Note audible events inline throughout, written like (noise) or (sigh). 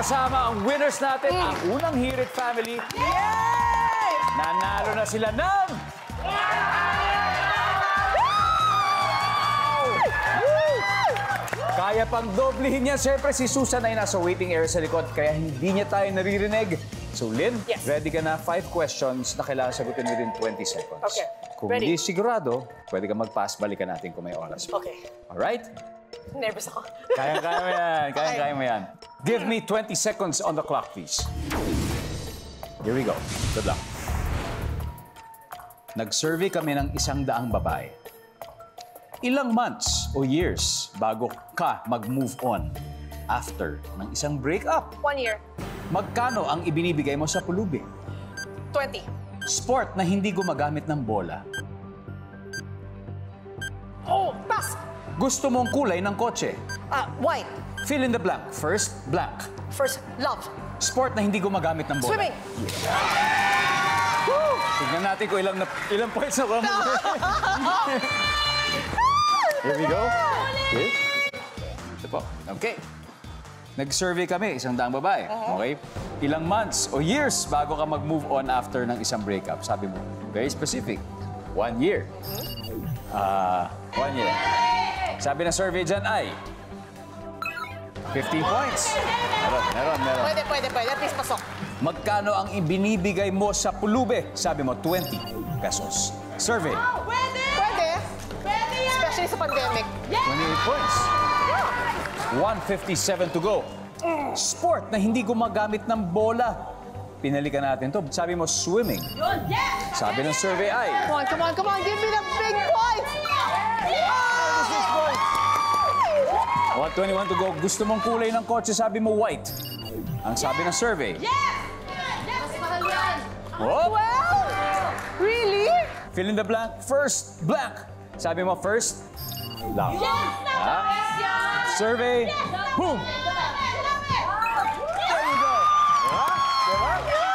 kasama ang winners natin, ang unang Hirit family. Yay! Nanalo na sila ng... Kaya pang doblehin niya. Siyempre, si Susan ay nasa waiting area sa likod, kaya hindi niya tayo naririnig. So, Lynn, Yes. ready ka na? Five questions na kailangan sagutin within 20 seconds. Okay. Kung Ready. hindi sigurado, pwede ka mag-pass. Balikan natin kung may oras. Okay. Alright? (laughs) Nervous ako. Kaya-kaya mo yan. (laughs) Kaya-kaya mo yan. Give me 20 seconds on the clock, please. Here we go. Good luck. Nag-survey kami ng isang daang babae. Ilang months o years bago ka mag-move on after ng isang breakup? One year. Magkano ang ibinibigay mo sa pulubi? 20. Sport na hindi gumagamit ng bola. Oh. Gusto mong kulay ng kotse. Ah, white. Fill in the blank. First, blank. First, love. Sport na hindi gumagamit ng bola. Swimming. Tignan natin kung ilang, na, ilang points na kuha (laughs) mo. Here we go. Okay. Ito po. Okay. Nag-survey kami, isang daang babae. Okay? Ilang months o years bago ka mag-move on after ng isang breakup. Sabi mo, very specific. One year. Ah, one year. Sabi ng survey dyan ay 15 points. Meron, meron, meron. Pwede, pwede, pwede. At least pasok. Magkano ang ibinibigay mo sa pulube? Sabi mo, 20 pesos. Survey, Pwede. Pwede. Pwede yan. Especially sa pandemic. 28 points. 157 to go. Sport na hindi gumagamit ng bola. Pinalikan natin to. Sabi mo, swimming. Sabi ng survey ay... Come on, come on, come on. Give me the big points. 121 to go. Gusto mong kulay ng kotse, sabi mo white. Ang sabi ng survey. Oh, Well, really? fill in the blank. First, blank. Sabi mo first, love. Ha? Survey, boom. There you go. Diba? Diba?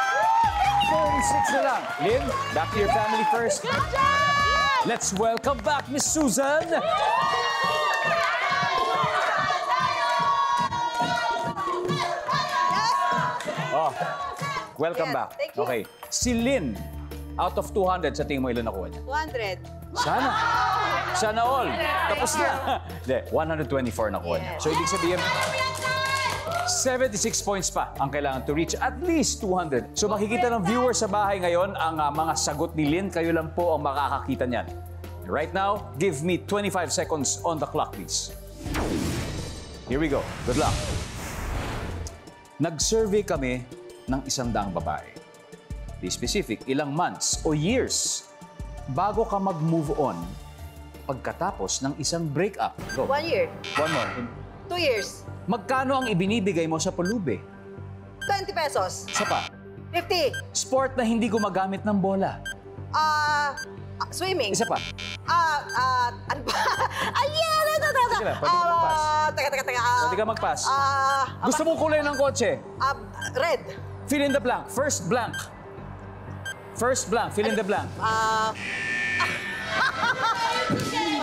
46 na lang. Lynn, back to your family first. Let's welcome back Miss Susan. Oh, welcome Yes, back. thank you. Okay. Si Lynn, out of 200, sa tingin mo ilan nakuha niya? 200. Sana. (laughs) Sana all. Tapos na. (laughs) Hindi, 124 nakuha niya. So, ibig sabihin, 76 points pa ang kailangan to reach at least 200. So, makikita ng viewers sa bahay ngayon ang ah, mga sagot ni Lynn. Kayo lang po ang makakakita niyan. Right now, give me 25 seconds on the clock, please. Here we go. Good luck. Nag-survey kami ng isang daang babae. Be specific, ilang months o years bago ka mag-move on pagkatapos ng isang breakup. Go. One year. One more. Two years. Magkano ang ibinibigay mo sa pulube? 20 pesos. Isa pa. 50. Sport na hindi gumagamit ng bola. Ah, ah, swimming. Isa pa. Ah, ah, ano ba? Na, pwede ka mag-pass. Ah, teka, teka, teka. ah, Pwede ka mag-pass. Ah, Gusto mong kulay ng kotse? ah, red. Fill in the blank. First blank. First blank. Fill in the blank. Ah, (laughs)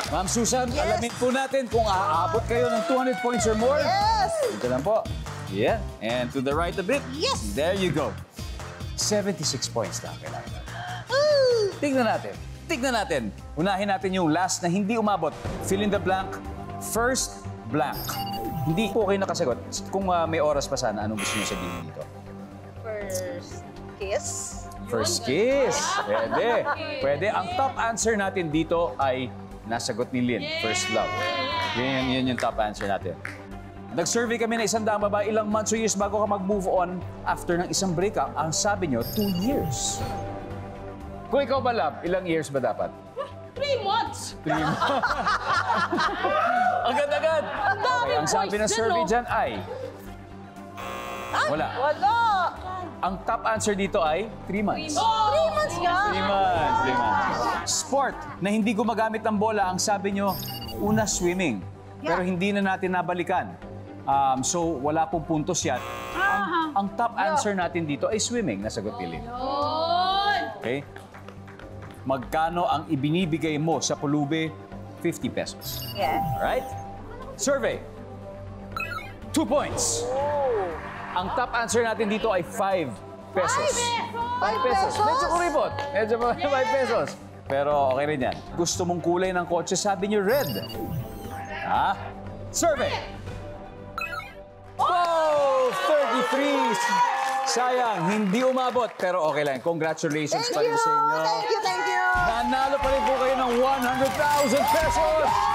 Ma'am Susan, alamin po natin kung aabot kayo ng 200 points or more. yes! Dito lang po. Yeah. And to the right a bit. Yes! There you go. 76 points na ang kailangan! Tignan natin. Tignan natin. Unahin natin yung last na hindi umabot. Fill in the blank. First blank. Hindi po kayo nakasagot. Kung ah, may oras pa sana, anong gusto niyo sabihin dito? First kiss. First kiss. Pwede. Pwede. Ang top answer natin dito ay nasagot ni Lynn. First love. Yun, yun, yun yung top answer natin. Nag-survey kami na isang daang babae ilang months o years bago ka mag-move on after ng isang breakup. Ang sabi nyo, two years. Kung ikaw ba, love, ilang years ba dapat? Three months! Three months. (laughs) Agad-agad. Ang daming ang sabi ng survey dyan, ay... Wala. Wala! Ang top answer dito ay three months. Three months nga! Three months, three months. Sport na hindi gumagamit ng bola, ang sabi nyo, una swimming. Pero hindi na natin nabalikan. Um, so, wala pong puntos yan. Ang, ang top answer natin dito ay swimming, nasagot ni Lynn. Okay? Magkano ang ibinibigay mo sa pulube? 50 pesos. Yeah. Alright? Survey. Two points. Ang top answer natin dito ay 5 pesos. 5 pesos. pesos? Medyo kuripot. Medyo 5 pesos. Pero okay rin yan. Gusto mong kulay ng kotse, sabi niyo red. Ha? Survey! Oh! 33! Sayang, hindi umabot. Pero okay lang. Congratulations Thank pa rin you! sa inyo. Thank you, thank you! Nanalo pa rin po kayo ng 100,000 pesos!